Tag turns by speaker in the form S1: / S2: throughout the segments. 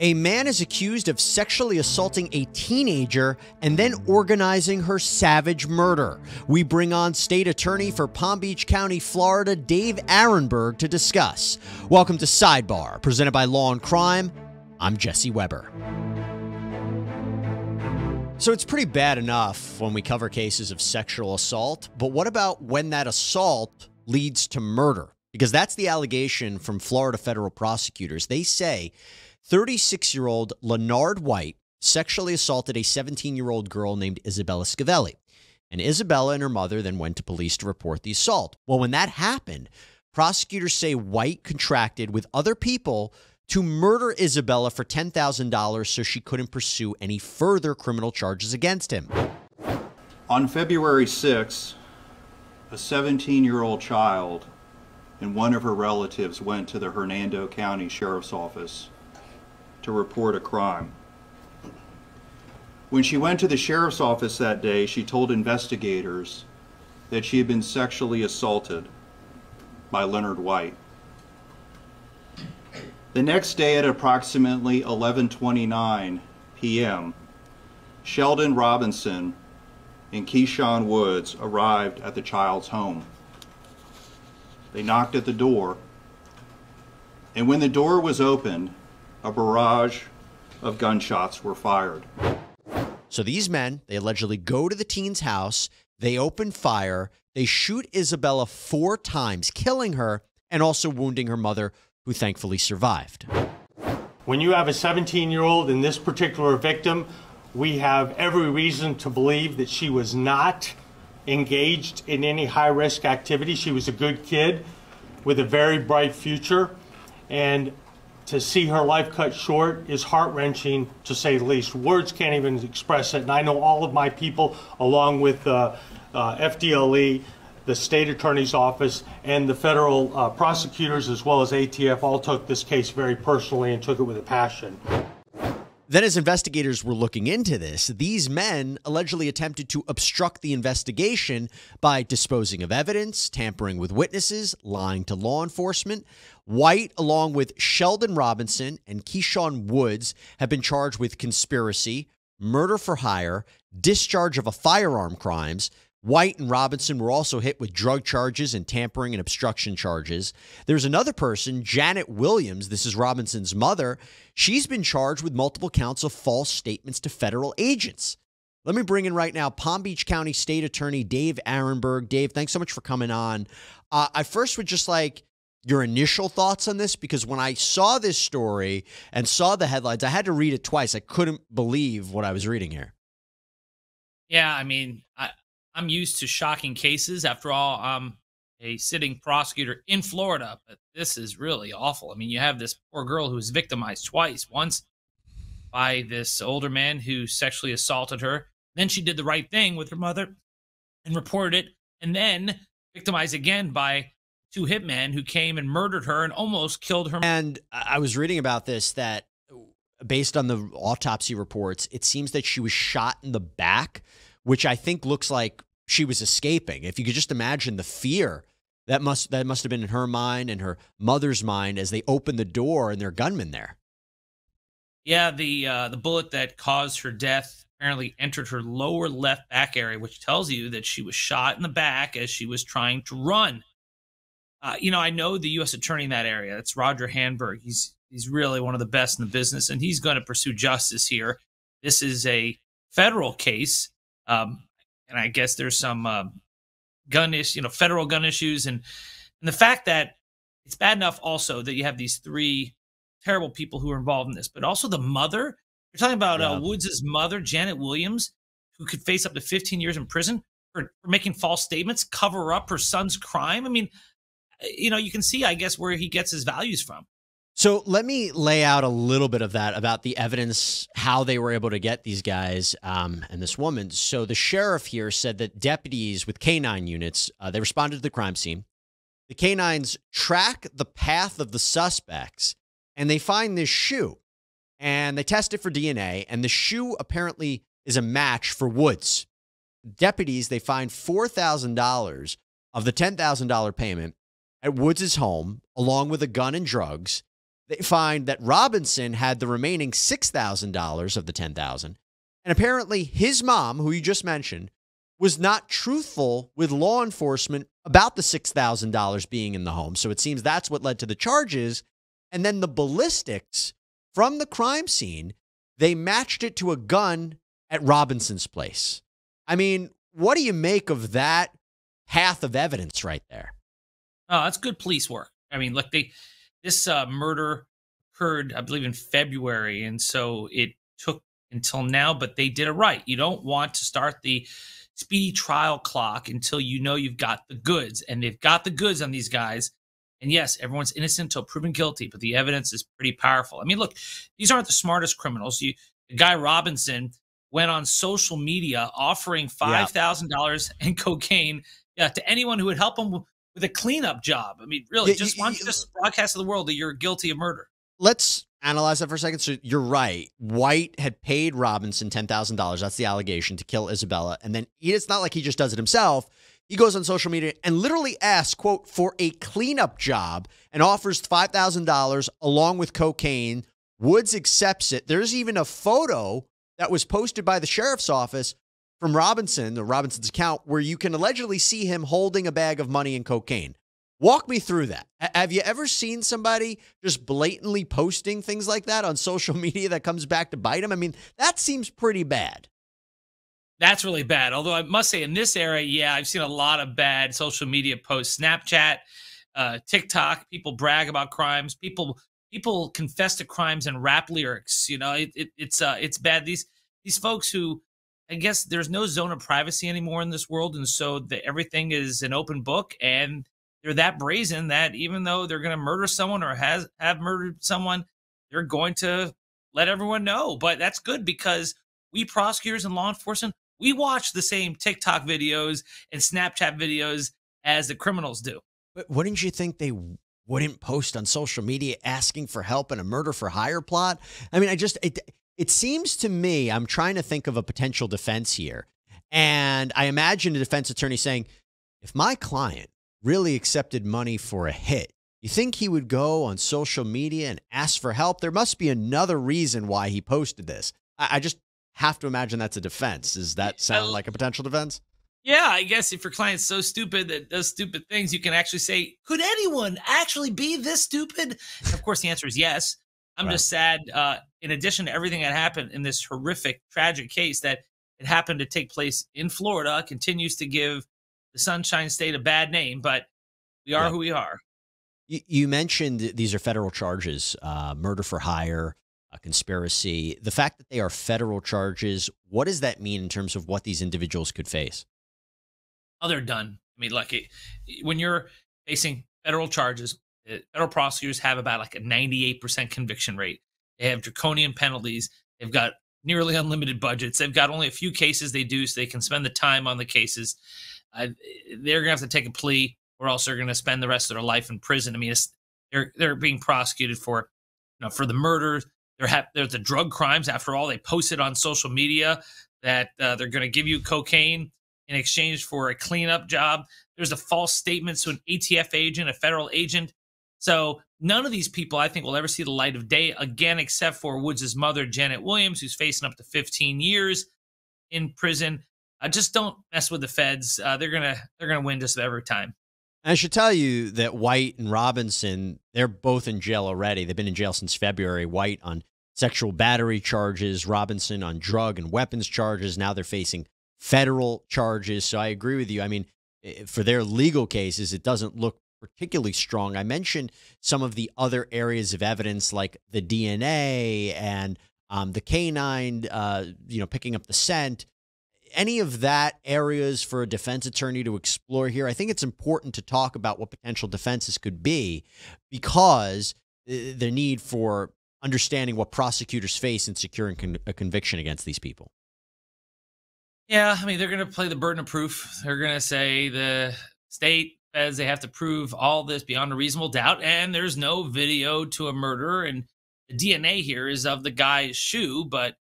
S1: A man is accused of sexually assaulting a teenager and then organizing her savage murder. We bring on state attorney for Palm Beach County, Florida, Dave Aronberg, to discuss. Welcome to Sidebar, presented by Law and Crime. I'm Jesse Weber. So it's pretty bad enough when we cover cases of sexual assault, but what about when that assault leads to murder? Because that's the allegation from Florida federal prosecutors. They say 36 year old Leonard White sexually assaulted a 17 year old girl named Isabella Scavelli. And Isabella and her mother then went to police to report the assault. Well, when that happened, prosecutors say White contracted with other people to murder Isabella for $10,000 so she couldn't pursue any further criminal charges against him.
S2: On February 6, a 17 year old child and one of her relatives went to the Hernando County Sheriff's Office to report a crime. When she went to the sheriff's office that day, she told investigators that she had been sexually assaulted by Leonard White. The next day at approximately 11:29 p.m., Sheldon Robinson and Keyshawn Woods arrived at the child's home. They knocked at the door, and when the door was opened, a barrage of gunshots were fired.
S1: So these men, they allegedly go to the teen's house, they open fire, they shoot Isabella four times, killing her and also wounding her mother, who thankfully survived.
S3: When you have a 17 year old in this particular victim, we have every reason to believe that she was not engaged in any high risk activity. She was a good kid with a very bright future. And to see her life cut short is heart wrenching to say the least. Words can't even express it. And I know all of my people, along with uh, uh, FDLE, the state attorney's office, and the federal uh, prosecutors, as well as ATF, all took this case very personally and took it with a passion.
S1: Then, as investigators were looking into this, these men allegedly attempted to obstruct the investigation by disposing of evidence, tampering with witnesses, lying to law enforcement. White, along with Sheldon Robinson and Keyshawn Woods, have been charged with conspiracy, murder for hire, discharge of a firearm crimes, White and Robinson were also hit with drug charges and tampering and obstruction charges. There's another person, Janet Williams. This is Robinson's mother. She's been charged with multiple counts of false statements to federal agents. Let me bring in right now Palm Beach County State Attorney Dave Aronberg. Dave, thanks so much for coming on. Uh, I first would just like your initial thoughts on this because when I saw this story and saw the headlines, I had to read it twice. I couldn't believe what I was reading here.
S4: Yeah, I mean, I, I'm used to shocking cases. After all, I'm a sitting prosecutor in Florida, but this is really awful. I mean, you have this poor girl who was victimized twice. Once by this older man who sexually assaulted her. Then she did the right thing with her mother and reported it, and then victimized again by two hitmen who came and murdered her and almost killed her.
S1: And I was reading about this that based on the autopsy reports, it seems that she was shot in the back, which I think looks like she was escaping. If you could just imagine the fear that must that must have been in her mind and her mother's mind as they opened the door and their gunmen there.
S4: Yeah, the uh, the bullet that caused her death apparently entered her lower left back area, which tells you that she was shot in the back as she was trying to run. Uh, you know, I know the U.S. attorney in that area. That's Roger Handberg. He's he's really one of the best in the business, and he's going to pursue justice here. This is a federal case. Um, and I guess there's some uh, gun issues, you know, federal gun issues, and and the fact that it's bad enough also that you have these three terrible people who are involved in this, but also the mother. You're talking about uh, yeah. uh, Woods's mother, Janet Williams, who could face up to 15 years in prison for, for making false statements, cover up her son's crime. I mean, you know, you can see, I guess, where he gets his values from.
S1: So let me lay out a little bit of that about the evidence, how they were able to get these guys um, and this woman. So the sheriff here said that deputies with canine units uh, they responded to the crime scene. The canines track the path of the suspects, and they find this shoe, and they test it for DNA, and the shoe apparently is a match for Woods. Deputies they find four thousand dollars of the ten thousand dollar payment at Woods's home, along with a gun and drugs they find that Robinson had the remaining $6,000 of the 10000 And apparently, his mom, who you just mentioned, was not truthful with law enforcement about the $6,000 being in the home. So it seems that's what led to the charges. And then the ballistics from the crime scene, they matched it to a gun at Robinson's place. I mean, what do you make of that path of evidence right there?
S4: Oh, that's good police work. I mean, look, they this uh, murder occurred, I believe, in February, and so it took until now, but they did it right. You don't want to start the speedy trial clock until you know you've got the goods, and they've got the goods on these guys. And yes, everyone's innocent until proven guilty, but the evidence is pretty powerful. I mean, look, these aren't the smartest criminals. You, the guy Robinson went on social media offering five thousand yeah. dollars and cocaine yeah, to anyone who would help him with a cleanup job. I mean, really, yeah, just you, just broadcast to the world that you're guilty of murder.
S1: Let's analyze that for a second. So you're right. White had paid Robinson ten thousand dollars. That's the allegation to kill Isabella, and then he, it's not like he just does it himself. He goes on social media and literally asks, "quote for a cleanup job," and offers five thousand dollars along with cocaine. Woods accepts it. There's even a photo that was posted by the sheriff's office from Robinson, the Robinson's account, where you can allegedly see him holding a bag of money and cocaine. Walk me through that. Have you ever seen somebody just blatantly posting things like that on social media that comes back to bite them? I mean, that seems pretty bad.
S4: That's really bad. Although I must say, in this era, yeah, I've seen a lot of bad social media posts. Snapchat, uh, TikTok, people brag about crimes. People people confess to crimes in rap lyrics. You know, it, it, it's uh, it's bad. These these folks who I guess there's no zone of privacy anymore in this world, and so the, everything is an open book, and they're that brazen that even though they're going to murder someone or has have murdered someone, they're going to let everyone know. But that's good because we prosecutors and law enforcement we watch the same TikTok videos and Snapchat videos as the criminals do.
S1: But wouldn't you think they wouldn't post on social media asking for help in a murder for hire plot? I mean, I just it, it seems to me, I'm trying to think of a potential defense here. And I imagine a defense attorney saying, if my client really accepted money for a hit, you think he would go on social media and ask for help? There must be another reason why he posted this. I, I just have to imagine that's a defense. Does that sound like a potential defense?
S4: Yeah, I guess if your client's so stupid that does stupid things, you can actually say, could anyone actually be this stupid? And of course, the answer is yes. I'm right. just sad. Uh, in addition to everything that happened in this horrific, tragic case, that it happened to take place in Florida, continues to give the Sunshine State a bad name. But we are yeah. who we are.
S1: You, you, mentioned these are federal charges: uh, murder for hire, a conspiracy. The fact that they are federal charges, what does that mean in terms of what these individuals could face?
S4: Oh, they're done. I mean, like it, when you're facing federal charges, federal prosecutors have about like a 98% conviction rate. They have draconian penalties. They've got nearly unlimited budgets. They've got only a few cases they do, so they can spend the time on the cases. Uh, they're gonna have to take a plea, or else they're gonna spend the rest of their life in prison. I mean, they're they're being prosecuted for, you know, for the murders. They're ha- there's the drug crimes. After all, they posted on social media that uh, they're going to give you cocaine in exchange for a cleanup job. There's a false statement to an ATF agent, a federal agent, so none of these people, I think, will ever see the light of day again, except for Woods' mother, Janet Williams, who's facing up to 15 years in prison. Uh, just don't mess with the feds. Uh, they're gonna they're gonna win just every time.
S1: I should tell you that White and Robinson, they're both in jail already. They've been in jail since February. White on sexual battery charges, Robinson on drug and weapons charges. Now they're facing federal charges. So I agree with you. I mean, for their legal cases, it doesn't look particularly strong. I mentioned some of the other areas of evidence, like the DNA and um, the canine, uh, you know, picking up the scent. Any of that areas for a defense attorney to explore here? I think it's important to talk about what potential defenses could be because the need for understanding what prosecutors face in securing con- a conviction against these people.
S4: Yeah, I mean, they're going to play the burden of proof. They're going to say the state as they have to prove all this beyond a reasonable doubt, and there's no video to a murder, and the DNA here is of the guy's shoe, but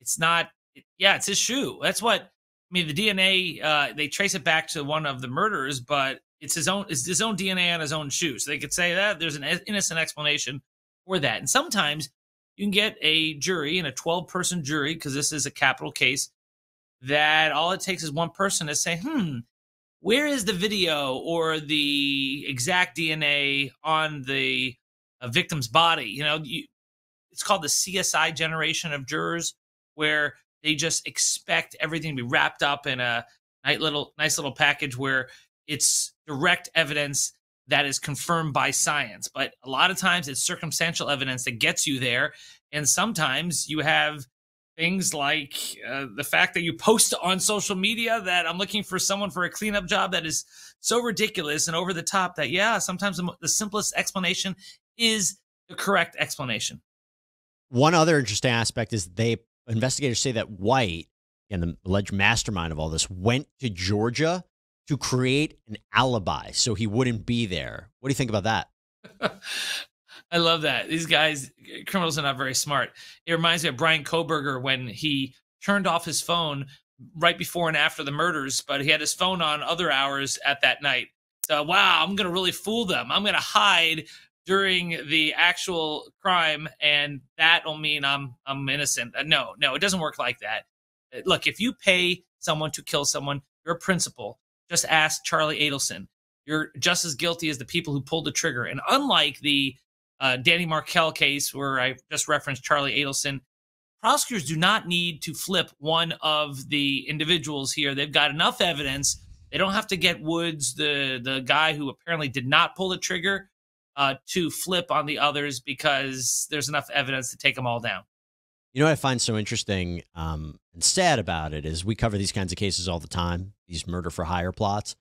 S4: it's not. It, yeah, it's his shoe. That's what I mean. The DNA uh, they trace it back to one of the murderers, but it's his own. It's his own DNA on his own shoe. So they could say that there's an innocent explanation for that. And sometimes you can get a jury and a 12 person jury, because this is a capital case, that all it takes is one person to say, hmm, where is the video or the exact DNA on the uh, victim's body? You know, you, it's called the CSI generation of jurors, where they just expect everything to be wrapped up in a nice little, nice little package where it's direct evidence that is confirmed by science. But a lot of times it's circumstantial evidence that gets you there. And sometimes you have things like uh, the fact that you post on social media that I'm looking for someone for a cleanup job that is so ridiculous and over the top that, yeah, sometimes the, the simplest explanation is the correct explanation.
S1: One other interesting aspect is they investigators say that White and the alleged mastermind of all this went to Georgia to create an alibi so he wouldn't be there. What do you think about that?
S4: I love that. These guys, criminals are not very smart. It reminds me of Bryan Kohberger when he turned off his phone right before and after the murders, but he had his phone on other hours at that night. So, wow, I'm going to really fool them. I'm going to hide during the actual crime, and that'll mean I'm I'm innocent. Uh, no, no, it doesn't work like that. Uh, look, if you pay someone to kill someone, you're a principal. Just ask Charlie Adelson. You're just as guilty as the people who pulled the trigger. And unlike the uh, Danny Markel case, where I just referenced Charlie Adelson, prosecutors do not need to flip one of the individuals here. They've got enough evidence. They don't have to get Woods, the the guy who apparently did not pull the trigger, uh, to flip on the others because there's enough evidence to take them all down.
S1: You know what I find so interesting um, and sad about it is we cover these kinds of cases all the time, these murder for hire plots.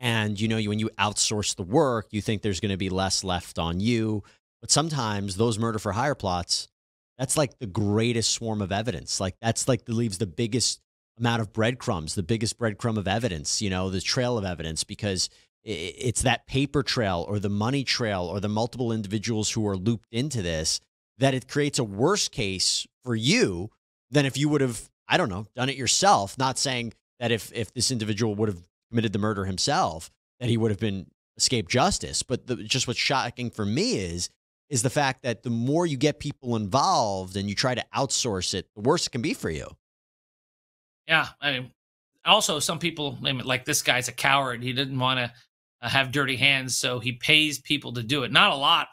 S1: And you know, when you outsource the work, you think there's going to be less left on you. But sometimes those murder for hire plots, that's like the greatest swarm of evidence. Like that's like that leaves the biggest amount of breadcrumbs, the biggest breadcrumb of evidence, you know, the trail of evidence, because it's that paper trail or the money trail or the multiple individuals who are looped into this that it creates a worse case for you than if you would have, I don't know, done it yourself. Not saying that if if this individual would have committed the murder himself, that he would have been escaped justice. But the, just what's shocking for me is is the fact that the more you get people involved and you try to outsource it, the worse it can be for you.
S4: Yeah, I mean, also some people name it like this guy's a coward. He didn't want to uh, have dirty hands, so he pays people to do it. Not a lot,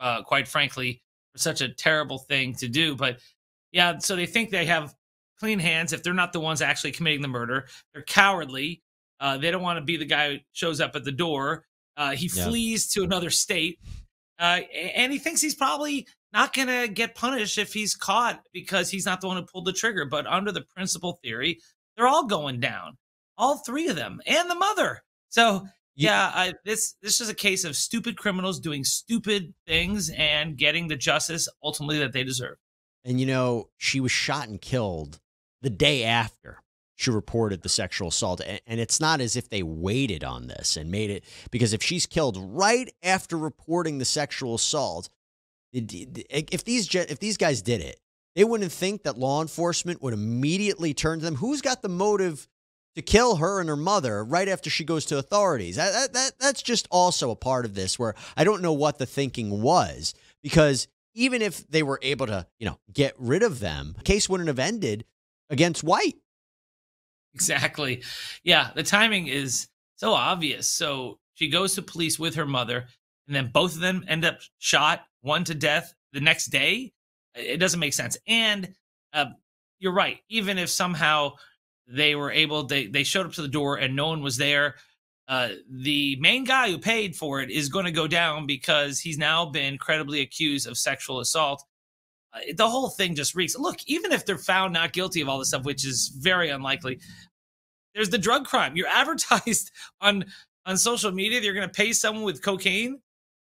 S4: uh, quite frankly, for such a terrible thing to do. But yeah, so they think they have clean hands if they're not the ones actually committing the murder. They're cowardly. Uh, they don't want to be the guy who shows up at the door. Uh, he yeah. flees to another state uh, and he thinks he's probably not going to get punished if he's caught because he's not the one who pulled the trigger. But under the principal theory, they're all going down, all three of them, and the mother. So yeah, I, this this is a case of stupid criminals doing stupid things and getting the justice ultimately that they deserve.
S1: And you know, she was shot and killed the day after she reported the sexual assault. And it's not as if they waited on this and made it because if she's killed right after reporting the sexual assault, if these if these guys did it, they wouldn't think that law enforcement would immediately turn to them. Who's got the motive to kill her and her mother right after she goes to authorities? That, that, that that's just also a part of this where I don't know what the thinking was because even if they were able to, you know, get rid of them, the case wouldn't have ended against White.
S4: Exactly. Yeah, the timing is so obvious. So she goes to police with her mother, and then both of them end up shot, one to death the next day. It doesn't make sense. And uh, you're right. Even if somehow they were able, they they showed up to the door and no one was there. Uh, the main guy who paid for it is going to go down because he's now been credibly accused of sexual assault. Uh, the whole thing just reeks. Look, even if they're found not guilty of all this stuff, which is very unlikely, there's the drug crime. You're advertised on on social media you're going to pay someone with cocaine,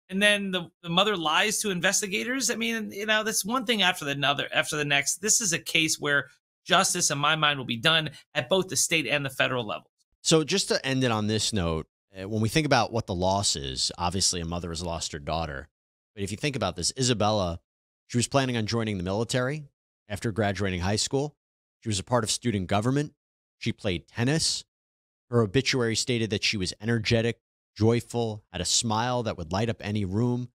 S4: and then the, the mother lies to investigators. I mean, you know, that's one thing after the another after the next. This is a case where justice, in my mind, will be done at both the state and the federal level.
S1: So, just to end it on this note, uh, when we think about what the loss is, obviously a mother has lost her daughter. But if you think about this, Isabella she was planning on joining the military after graduating high school. She was a part of student government. She played tennis. Her obituary stated that she was energetic, joyful, had a smile that would light up any room.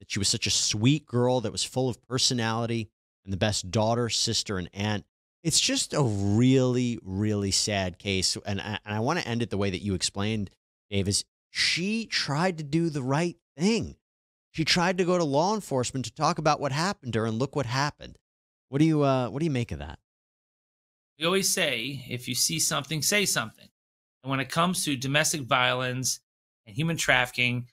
S1: that she was such a sweet girl that was full of personality and the best daughter, sister, and aunt. It's just a really, really sad case. And I, and I want to end it the way that you explained, Dave, is she tried to do the right thing. She tried to go to law enforcement to talk about what happened to her, and look what happened. What do you uh, what do you make of that?
S4: We always say, if you see something, say something. And when it comes to domestic violence and human trafficking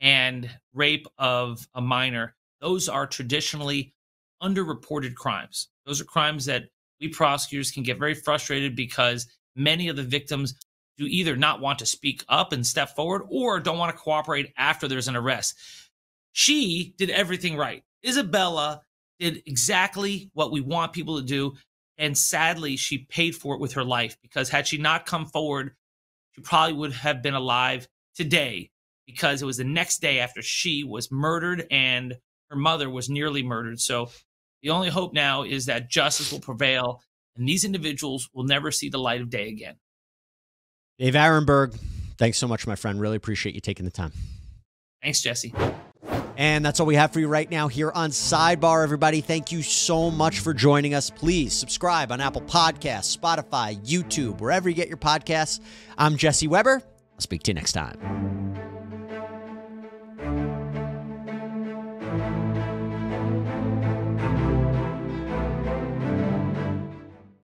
S4: and rape of a minor, those are traditionally underreported crimes. Those are crimes that we prosecutors can get very frustrated because many of the victims do either not want to speak up and step forward or don't want to cooperate after there's an arrest. She did everything right. Isabella did exactly what we want people to do. And sadly, she paid for it with her life because had she not come forward, she probably would have been alive today because it was the next day after she was murdered and her mother was nearly murdered. So the only hope now is that justice will prevail and these individuals will never see the light of day again.
S1: Dave Aronberg, thanks so much, my friend. Really appreciate you taking the time.
S4: Thanks, Jesse.
S1: And that's all we have for you right now here on Sidebar, everybody. Thank you so much for joining us. Please subscribe on Apple Podcasts, Spotify, YouTube, wherever you get your podcasts. I'm Jesse Weber. I'll speak to you next time.